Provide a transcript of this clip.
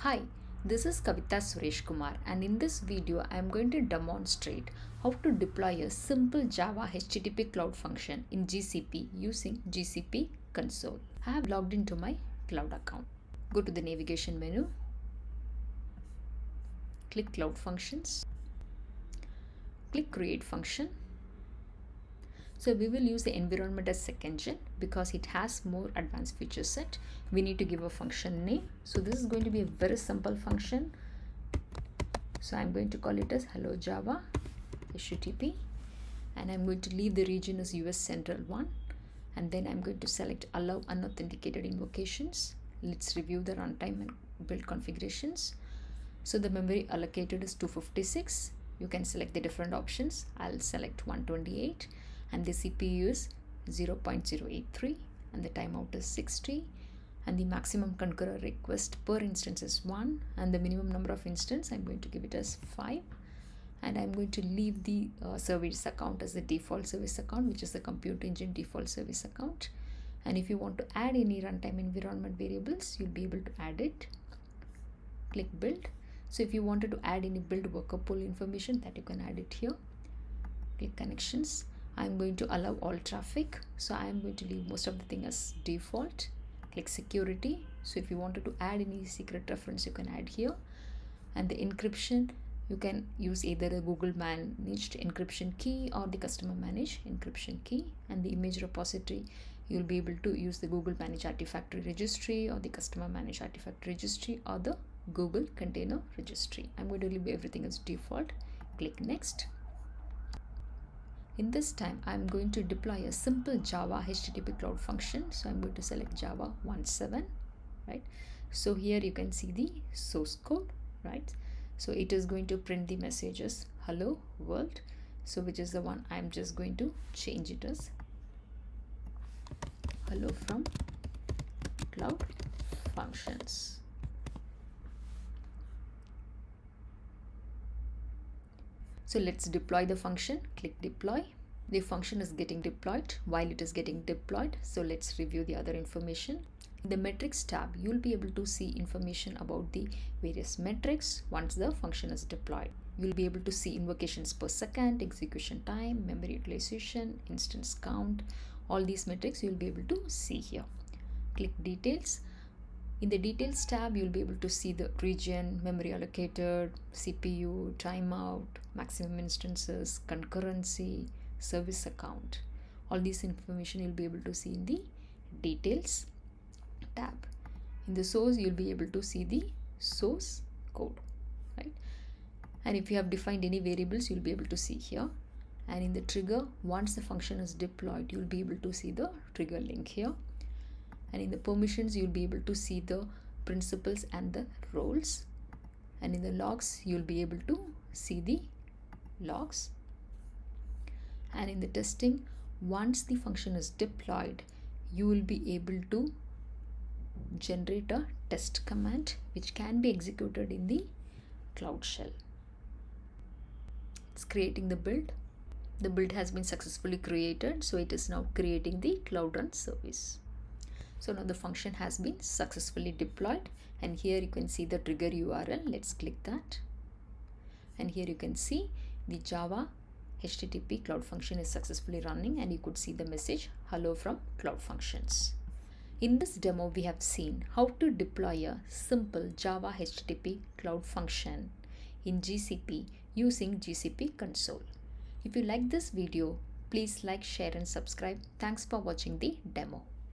Hi, this is Kavitha Suresh Kumar and in this video I am going to demonstrate how to deploy a simple Java HTTP cloud function in GCP using GCP console. I have logged into my cloud account. Go to the navigation menu, click cloud functions, click create function so we will use the environment as second gen because it has more advanced feature set. We need to give a function name. So this is going to be a very simple function. So I'm going to call it as hello java HTTP and I'm going to leave the region as US central one and then I'm going to select allow unauthenticated invocations. Let's review the runtime and build configurations. So the memory allocated is 256. You can select the different options. I'll select 128 and the CPU is 0.083 and the timeout is 60 and the maximum concurrent request per instance is 1 and the minimum number of instance I'm going to give it as 5 and I'm going to leave the uh, service account as the default service account which is the compute engine default service account. And if you want to add any runtime environment variables you'll be able to add it. Click build. So if you wanted to add any build worker pool information that you can add it here. Click connections I'm going to allow all traffic. So I am going to leave most of the thing as default. Click security. So if you wanted to add any secret reference you can add here. And the encryption you can use either a Google managed encryption key or the customer managed encryption key. And the image repository you'll be able to use the Google managed artifact registry or the customer managed artifact registry or the Google container registry. I'm going to leave everything as default. Click next in this time, I'm going to deploy a simple Java HTTP cloud function. So I'm going to select Java 1.7, right? So here you can see the source code, right? So it is going to print the messages, hello world. So which is the one I'm just going to change it as hello from cloud functions. So let's deploy the function. Click deploy. The function is getting deployed while it is getting deployed. So let's review the other information. In the metrics tab, you'll be able to see information about the various metrics once the function is deployed. You'll be able to see invocations per second, execution time, memory utilization, instance count. All these metrics you'll be able to see here. Click details in the details tab, you'll be able to see the region, memory allocated, CPU, timeout, maximum instances, concurrency, service account. All this information you'll be able to see in the details tab. In the source, you'll be able to see the source code, right? And if you have defined any variables, you'll be able to see here. And in the trigger, once the function is deployed, you'll be able to see the trigger link here and in the permissions you'll be able to see the principals and the roles. And in the logs you'll be able to see the logs. And in the testing once the function is deployed you will be able to generate a test command which can be executed in the cloud shell. It's creating the build. The build has been successfully created so it is now creating the cloud run service so now the function has been successfully deployed and here you can see the trigger URL. Let's click that. And here you can see the Java HTTP cloud function is successfully running and you could see the message hello from cloud functions. In this demo, we have seen how to deploy a simple Java HTTP cloud function in GCP using GCP console. If you like this video, please like, share and subscribe. Thanks for watching the demo.